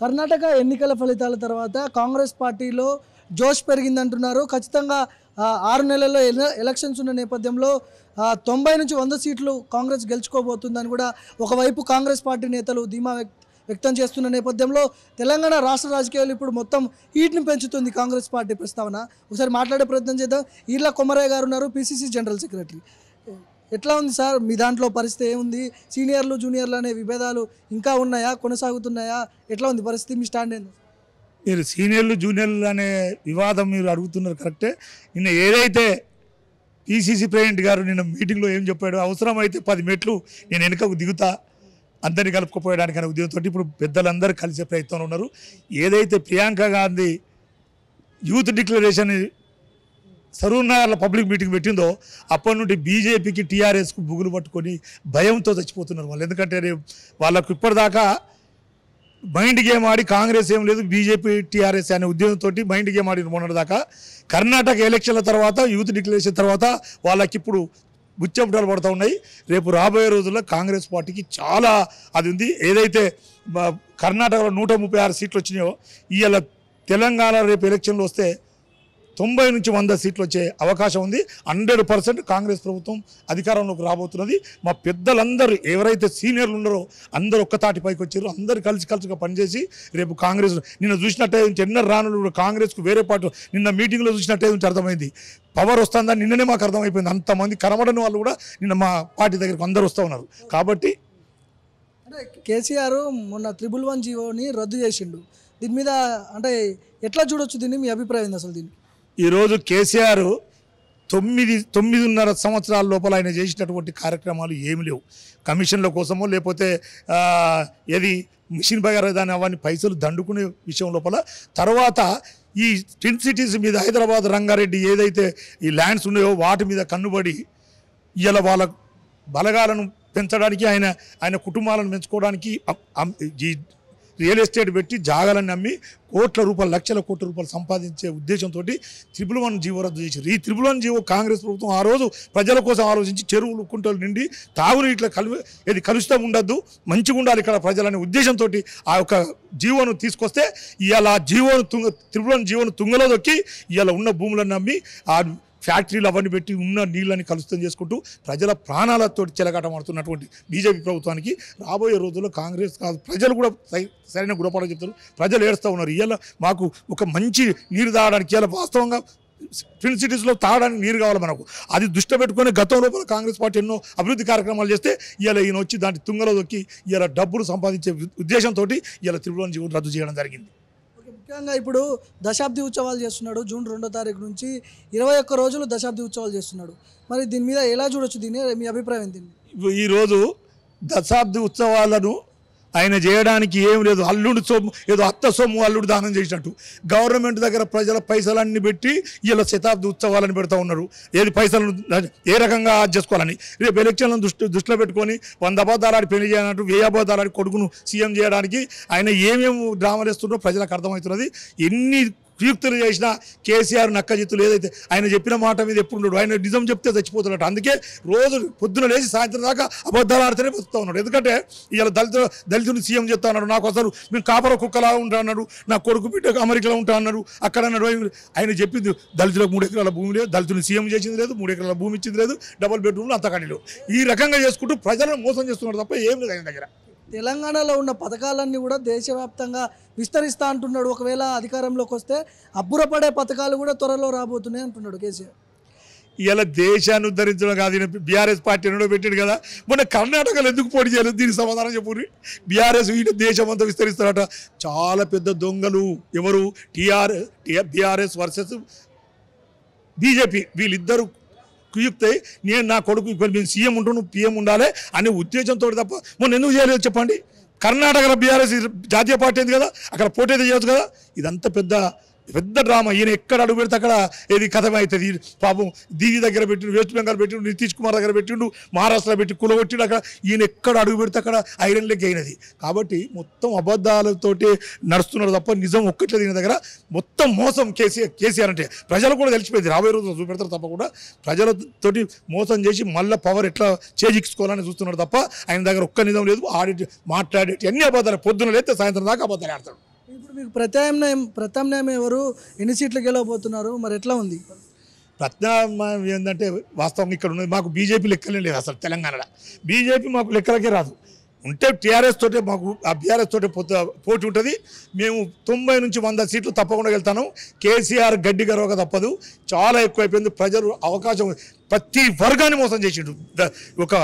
కర్ణాటక ఎన్నికల ఫలితాల తర్వాత కాంగ్రెస్ పార్టీలో జోష్ పెరిగిందంటున్నారు. ఖచ్చితంగా ఆరు నెలల్లో ఎల- ఎలక్షన్స్ ఉన్న నేపథ్యంలో తొంభై నుంచి వంద సీట్లు కాంగ్రెస్ గెలుచుకోబోతుందని కూడా ఒకవైపు కాంగ్రెస్ పార్టీ నేతలు ధీమా వ్యక్తం చేస్తున్న నేపథ్యంలో తెలంగాణ రాష్ట్ర రాజకీయాలు ఇప్పుడు మొత్తం హీట్ని పెంచుతుంది కాంగ్రెస్ పార్టీ ప్రస్తావన. ఒకసారి మాట్లాడే ప్రయత్నం చేద్దాం. ఈర్ల కొమరయ్య గారు ఉన్నారు పిసిసి జనరల్ సెక్రటరీ. ఎట్లా ఉంది సార్? మీ దాంట్లో పరిస్థితి ఏముంది? సీనియర్లు జూనియర్లు అనే విభేదాలు ఇంకా ఉన్నాయా? కొనసాగుతున్నాయా? ఎట్లా ఉంది పరిస్థితి మీ స్టాండ్ ఏంది? మీరు సీనియర్లు జూనియర్లు అనే వివాదం మీరు అడుగుతున్నారు కరెక్టే. నిన్న ఏదైతే పీసీసీ ప్రెసిడెంట్ గారు నిన్న మీటింగ్లో ఏం చెప్పాడు అవసరమైతే పది మెట్లు నేను వెనుకకు దిగుతా అందరినీ కలుపుకుపోయడానికి అనే ఉద్యోగంతో ఇప్పుడు పెద్దలందరూ కలిసే ప్రయత్నంలో ఉన్నారు. ఏదైతే ప్రియాంక గాంధీ యూత్ డిక్లరేషన్ సరూర్నగర్లో పబ్లిక్ మీటింగ్ పెట్టిందో అప్పటి నుండి బీజేపీకి టీఆర్ఎస్కు బుగులు పట్టుకొని భయంతో చచ్చిపోతున్నారు వాళ్ళు. ఎందుకంటే రేపు వాళ్ళకు ఇప్పటిదాకా మైండ్ గేమ్ ఆడి కాంగ్రెస్ ఏం లేదు బీజేపీ టీఆర్ఎస్ అనే ఉద్యోగంతో మైండ్ గేమ్ ఆడిన మొన్నటిదాకా. కర్ణాటక ఎలక్షన్ల తర్వాత యూత్ డిక్లరేషన్ తర్వాత వాళ్ళకి ఇప్పుడు బుచ్చపుటాలు పడుతూ ఉన్నాయి. రేపు రాబోయే రోజుల్లో కాంగ్రెస్ పార్టీకి చాలా అది ఉంది. ఏదైతే కర్ణాటకలో నూట ముప్పై ఆరు సీట్లు వచ్చినాయో ఇవాళ తెలంగాణ రేపు ఎలక్షన్లు వస్తే తొంభై నుంచి వంద సీట్లు వచ్చే అవకాశం ఉంది. హండ్రెడ్ పర్సెంట్ కాంగ్రెస్ ప్రభుత్వం అధికారంలోకి రాబోతున్నది. మా పెద్దలందరూ ఎవరైతే సీనియర్లు ఉన్నారో అందరూ ఒక్కతాటి పైకి వచ్చారు. అందరు కలిసి కలిసిగా పనిచేసి రేపు కాంగ్రెస్ నిన్న చూసినట్టే ఎన్నో రానులు కాంగ్రెస్కు వేరే పాటు నిన్న మీటింగ్లో చూసినట్టే నుంచి అర్థమైంది. పవర్ వస్తుందని నిన్ననే మాకు అర్థమైపోయింది. అంతమంది కనబడని వాళ్ళు కూడా నిన్న మా పార్టీ దగ్గరకు అందరూ వస్తూ ఉన్నారు. కాబట్టి అంటే కేసీఆర్ మొన్న త్రిబుల్ వన్ జీవోని రద్దు చేసిండు. దీని మీద అంటే ఎట్లా చూడొచ్చు దీన్ని? మీ అభిప్రాయం అసలు దీనికి? ఈరోజు కేసీఆర్ తొమ్మిది తొమ్మిదిన్నర సంవత్సరాల లోపల ఆయన చేసినటువంటి కార్యక్రమాలు ఏమి లేవు. కమిషన్ల కోసమో లేకపోతే ఏది మిషన్ బగారదాని అవన్నీ పైసలు దండుకునే విషయం లోపల తర్వాత ఈ ట్విన్ సిటీస్ మీద హైదరాబాద్ రంగారెడ్డి ఏదైతే ఈ ల్యాండ్స్ ఉన్నాయో వాటి మీద కన్నుబడి ఇలా వాళ్ళ బలగాలను పెంచడానికి ఆయన ఆయన కుటుంబాలను పెంచుకోవడానికి ఈ రియల్ ఎస్టేట్ పెట్టి జాగాలను నమ్మి కోట్ల రూపాయలు లక్షల కోట్ల రూపాయలు సంపాదించే ఉద్దేశంతో త్రిపుల్ వన్ జీవో రద్దు చేశారు. ఈ త్రిపుల్ వన్ జీవో కాంగ్రెస్ ప్రభుత్వం ఆ రోజు ప్రజల కోసం ఆలోచించి చెరువులు కుంటలు నిండి తాగునీటిలో కలు ఇది కలుషితం ఉండద్దు మంచిగా ఉండాలి ఇక్కడ ప్రజలనే ఉద్దేశంతో ఆ యొక్క జీవోను తీసుకొస్తే ఇవాళ ఆ జీవోను తుంగ త్రిపుల్ వన్ జీవోను తుంగలో దొక్కి ఇవాళ ఉన్న భూములను నమ్మి ఆ ఫ్యాక్టరీలు అవన్నీ పెట్టి ఉన్న నీళ్ళని కలుషితం చేసుకుంటూ ప్రజల ప్రాణాలతో చెలగాటమాడుతున్నటువంటి బీజేపీ ప్రభుత్వానికి రాబోయే రోజుల్లో కాంగ్రెస్ కాదు ప్రజలు కూడా సై- సరైన గుణపాఠం చెప్తారు. ప్రజలు ఏడుస్తూ ఉన్నారు. ఇవాళ మాకు ఒక మంచి నీరు తాగడానికి ఇలా వాస్తవంగా ట్విన్ సిటీస్లో తాగడానికి నీరు కావాలి మనకు. అది దృష్టి పెట్టుకుని గతం లోపల కాంగ్రెస్ పార్టీ ఎన్నో అభివృద్ధి కార్యక్రమాలు చేస్తే ఇలా ఈయన వచ్చి దాని తుంగలో దొక్కి ఇలా డబ్బులు సంపాదించే ఉద్దేశంతో ఇలా త్రిపురం జీవనం రద్దు చేయడం జరిగింది. ముఖ్యంగా ఇప్పుడు దశాబ్ది ఉత్సవాలు చేస్తున్నాడు జూన్ రెండో తారీఖు నుంచి ఇరవై ఒక్క రోజులు దశాబ్ది ఉత్సవాలు చేస్తున్నాడు. మరి దీని మీద ఎలా చూడొచ్చు దీన్ని? మీ అభిప్రాయం దీన్ని ఈరోజు దశాబ్ది ఉత్సవాలను ఆయన చేయడానికి ఏం లేదు. అల్లుడు సొమ్ము ఏదో అత్త సొమ్ము అల్లుడు దానం చేసినట్టు. గవర్నమెంట్ దగ్గర ప్రజల పైసలన్నీ పెట్టి వీళ్ళ శతాబ్ది ఉత్సవాలను పెడతా ఉన్నారు. ఏది పైసలను ఏ రకంగా చేసుకోవాలని? రేపు ఎలక్షన్లను దృష్టి దృష్టిలో పెట్టుకొని వంద అబద్ధాలు పెళ్ళి చేయనట్టు వెయ్యి అబద్ధాలు కొడుకును సీఎం చేయడానికి ఆయన ఏమేమి డ్రామాలు వేస్తున్నారో ప్రజలకు అర్థమవుతున్నది. ఎన్ని కుయుక్తులు చేసిన కేసీఆర్ నక్కజిత్తులు ఏదైతే ఆయన చెప్పిన మాట మీద ఎప్పుడు ఉండడు. ఆయన నిజం చెప్తే చచ్చిపోతున్నాడు అందుకే రోజు పొద్దున లేచి సాయంత్రం దాకా అబద్ధాలు ఆడితేనే బతుకుతా ఉన్నాడు. ఎందుకంటే ఇలా దళిత దళితుని సీఎం చెప్తా ఉన్నాడు నాకు అసలు మేము కాపర కుక్కలా ఉంటా అన్నాడు. నా కొడుకు బిడ్డ అమెరికాలో ఉంటా అన్నాడు. అక్కడ అన్నాడు ఆయన చెప్పింది దళితులకు మూడు ఎకరాల భూమి లేదు. దళితుని సీఎం చేసింది లేదు. మూడు ఎకరాల భూమి ఇచ్చింది లేదు. డబుల్ బెడ్రూమ్లు అంత కడిలో ఈ రకంగా చేసుకుంటూ ప్రజలను మోసం చేస్తున్నారు తప్ప ఏం లేదు ఆయన దగ్గర. తెలంగాణలో ఉన్న పథకాలన్నీ కూడా దేశవ్యాప్తంగా విస్తరిస్తా అంటున్నాడు. ఒకవేళ అధికారంలోకి వస్తే అబ్బురపడే పథకాలు కూడా త్వరలో రాబోతున్నాయి అంటున్నాడు కేసీఆర్. ఇలా దేశాన్ని ఉద్ధరించడం కాదు. బీఆర్ఎస్ పార్టీ ఎన్నడో పెట్టాడు కదా. మొన్న కర్ణాటకలో ఎందుకు పోటీ చేయలేదు? దీనికి సమాధానం చెప్పు బీఆర్ఎస్ ఈయన దేశం అంతా విస్తరిస్తారట. చాలా పెద్ద దొంగలు ఎవరు? TR BRS versus BJP. వీళ్ళిద్దరు కుయుక్తే నేను నా కొడుకు ఇప్పుడు నేను సీఎం ఉంటాను నువ్వు పీఎం ఉండాలి అనే ఉద్దేశంతో తప్ప మొన్న ఎందుకు చేయలేదు చెప్పండి? కర్ణాటకలో బీఆర్ఎస్ జాతీయ పార్టీ ఉంది కదా అక్కడ పోటీ అయితే చేయొచ్చు కదా? ఇదంతా పెద్ద పెద్ద డ్రామా. ఈయన ఎక్కడ అడుగు పెడితే అక్కడ ఏది కథమే అవుతుంది పాపం దీని దగ్గర పెట్టిండు వెస్ట్ బెంగాల్ పెట్టిండు నితీష్ కుమార్ దగ్గర పెట్టిండు మహారాష్ట్రలో పెట్టి కులగొట్టిండు అక్కడ. ఈయన ఎక్కడ అడుగు పెడితే అక్కడ ఐరన్ లెగ్ అయినది. కాబట్టి మొత్తం అబద్ధాలతోటి నడుస్తున్నారు తప్ప నిజం ఒక్కట్లేదు ఈయన దగ్గర. మొత్తం మోసం కేసీఆర్ కేసీఆర్ అంటే ప్రజలు కూడా తెలిసిపోయింది. రాబోయే రోజులు చూపెడతారు తప్పకుండా. ప్రజలతోటి మోసం చేసి మళ్ళీ పవర్ ఎట్లా చేజిక్చుకోవాలని చూస్తున్నాడు తప్ప ఆయన దగ్గర ఒక్క నిజం లేదు. ఆడి మాట్లాడేటి అన్ని అబద్ధాలు. పొద్దున లేతే సాయంత్రం దాకా అబద్ధాలు ఆడతాడు. మీకు ప్రత్యామ్నాయం ప్రత్యామ్నాయం ఎవరు? ఎన్ని సీట్లు గెలవబోతున్నారు? మరి ఎట్లా ఉంది? ప్రత్యామ్నాయం ఏంటంటే వాస్తవం ఇక్కడ ఉన్నది. మాకు బీజేపీ లెక్కలే లేదు అసలు తెలంగాణలో. బీజేపీ మాకు లెక్కలకే రాదు. ఉంటే టీఆర్ఎస్ తోటే మాకు ఆ బీఆర్ఎస్ తోటే పోటీ ఉంటుంది. మేము తొంభై నుంచి వంద సీట్లు తప్పకుండా వెళ్తాను కేసీఆర్ గడ్డి గరవక తప్పదు. చాలా ఎక్కువైపోయింది. ప్రజలు అవకాశం ప్రతి వర్గాన్ని మోసం చేసిండు. ఒక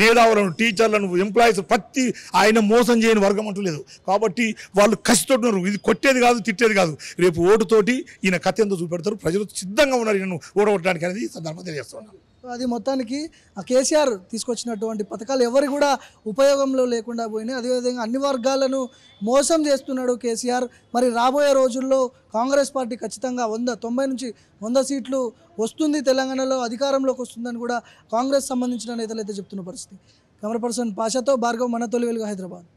మేధావులను టీచర్లను ఎంప్లాయీస్ ప్రతి ఆయన మోసం చేయని వర్గం అంటూ లేదు. కాబట్టి వాళ్ళు కసితోటున్నారు ఇది కొట్టేది కాదు తిట్టేది కాదు. రేపు ఓటుతోటి ఈయన కథ ఎంతో చూపెడతారు. ప్రజలు సిద్ధంగా ఉన్నారు. ఈయనను ఓడగొట్టడానికి అనేది ఈ సందర్భంగా తెలియజేస్తున్నాను. అది మొత్తానికి ఆ కేసీఆర్ తీసుకొచ్చినటువంటి పథకాలు ఎవరు కూడా ఉపయోగంలో లేకుండా పోయినాయి. అదేవిధంగా అన్ని వర్గాలను మోసం చేస్తున్నాడు కేసీఆర్. మరి రాబోయే రోజుల్లో కాంగ్రెస్ పార్టీ ఖచ్చితంగా వంద తొంభై నుంచి వంద సీట్లు వస్తుంది తెలంగాణలో అధికారంలోకి వస్తుందని కూడా కాంగ్రెస్ సంబంధించిన నేతలు అయితే చెప్తున్న పరిస్థితి. కెమెరా పర్సన్ పాషాతో భార్గవ్ మన తొలి వెలుగు హైదరాబాద్.